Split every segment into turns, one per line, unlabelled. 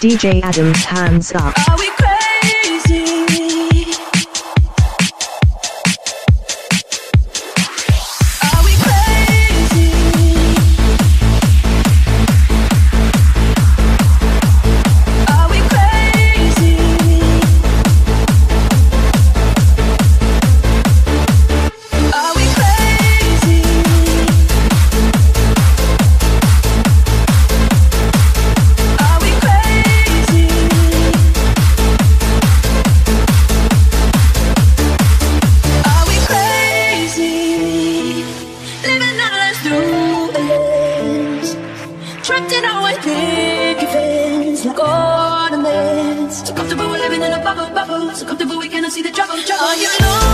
DJ Adams hands up.
it's like ornaments. So comfortable we're living in a bubble, bubble. So comfortable we cannot see the trouble, trouble. Oh, you
know.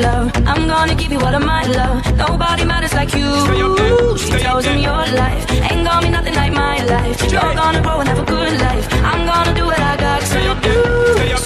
Love.
I'm gonna give you all of my love. Nobody matters like you.
Stay up there,
She
stay up there.
me your life ain't gonna be nothing like my life. You're gonna grow and have a good life. I'm gonna do what I got to do.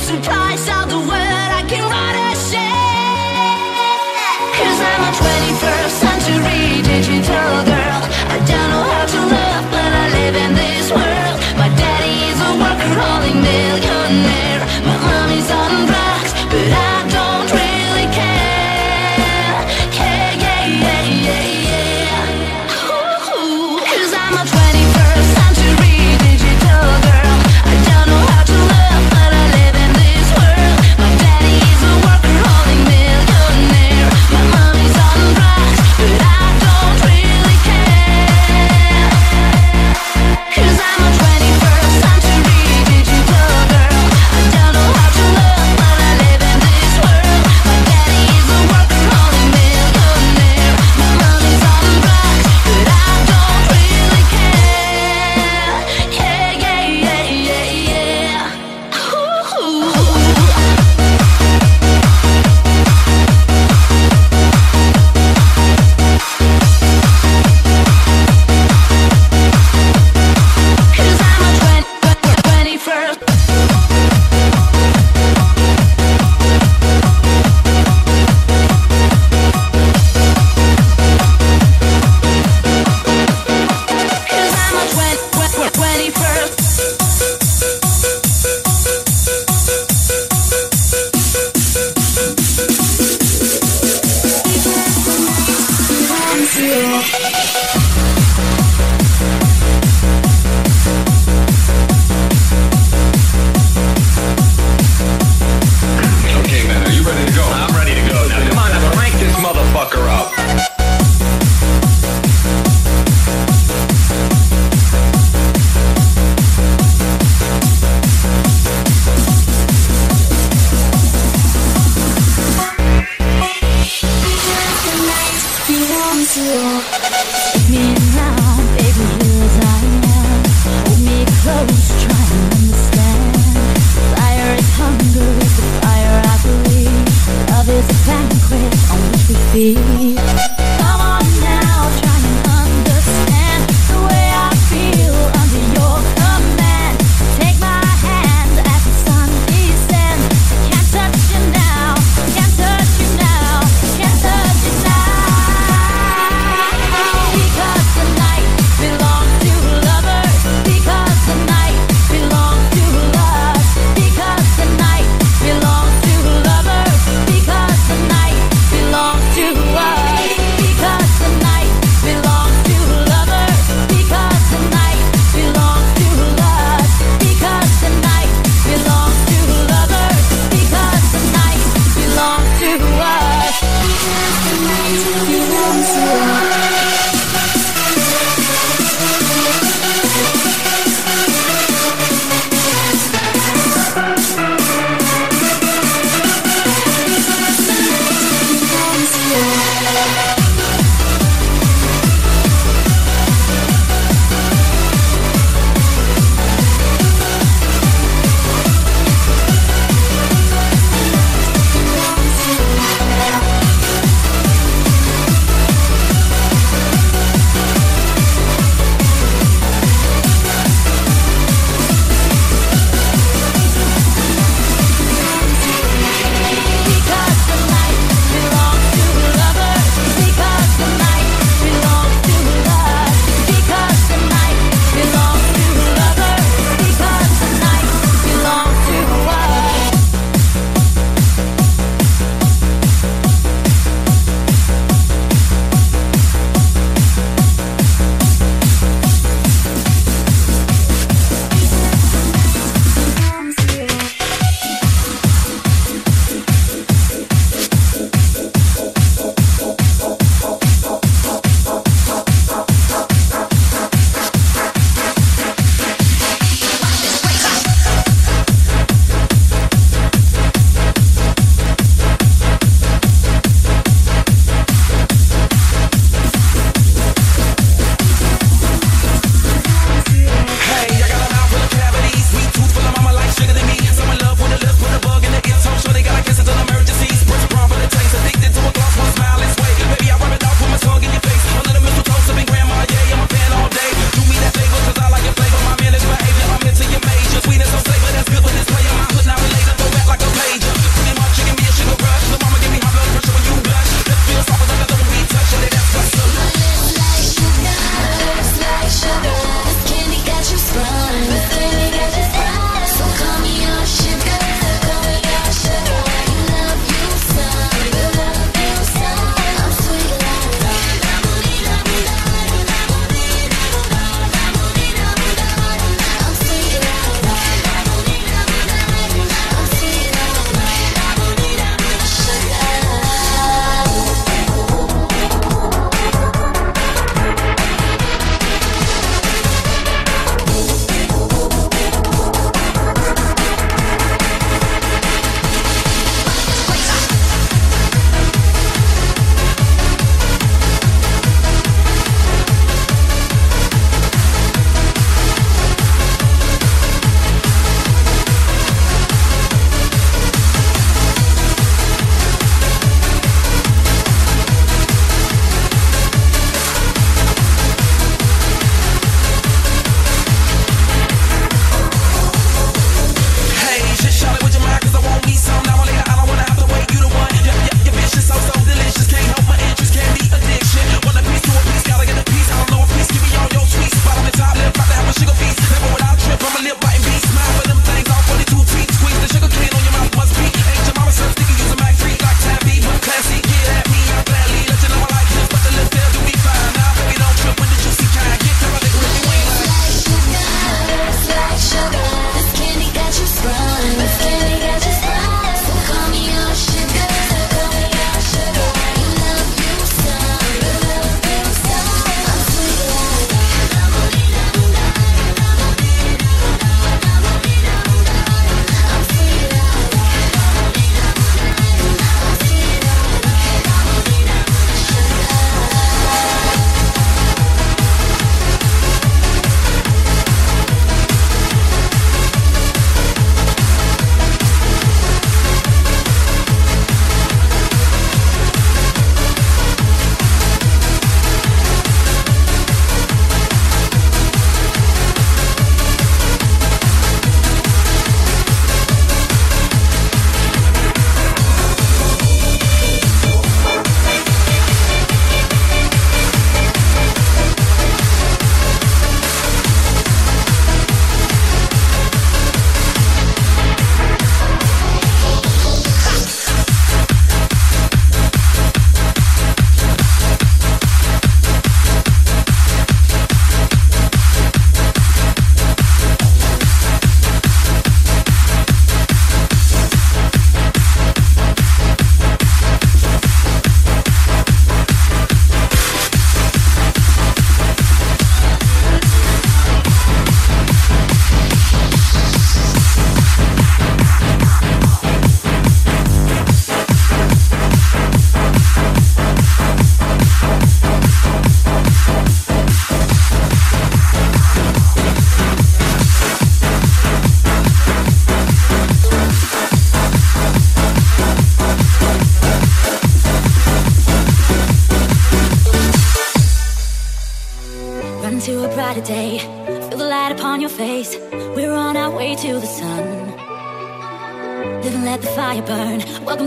Surprise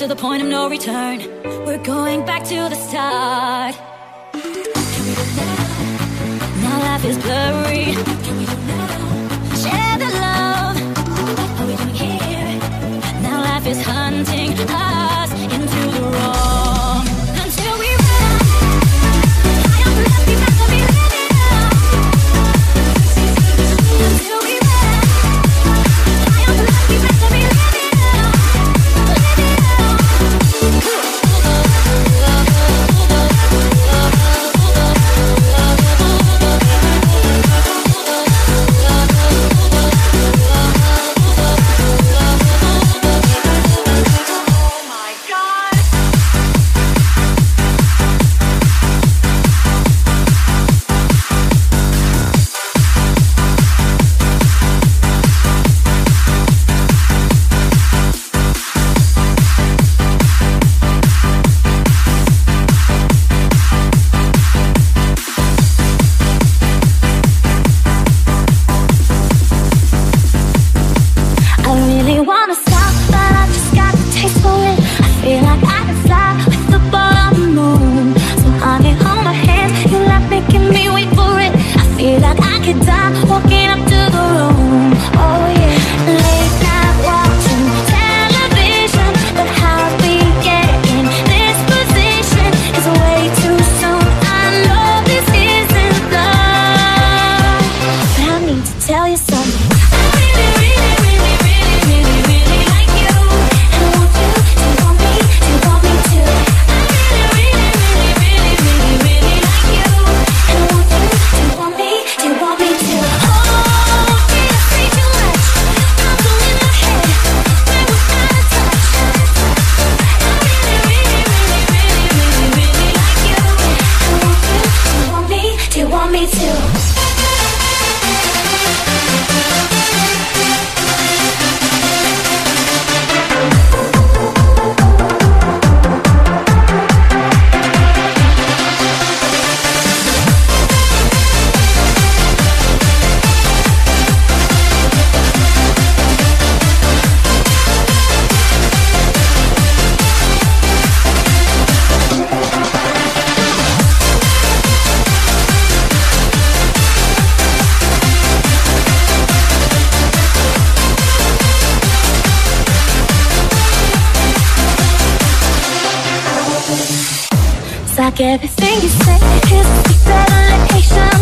to the point of no return. We're going back to the start. Can we do now? Now life is blurry. Can we do now? Share the love. Are we doing here? Now life is hunting. Oh. It's a better location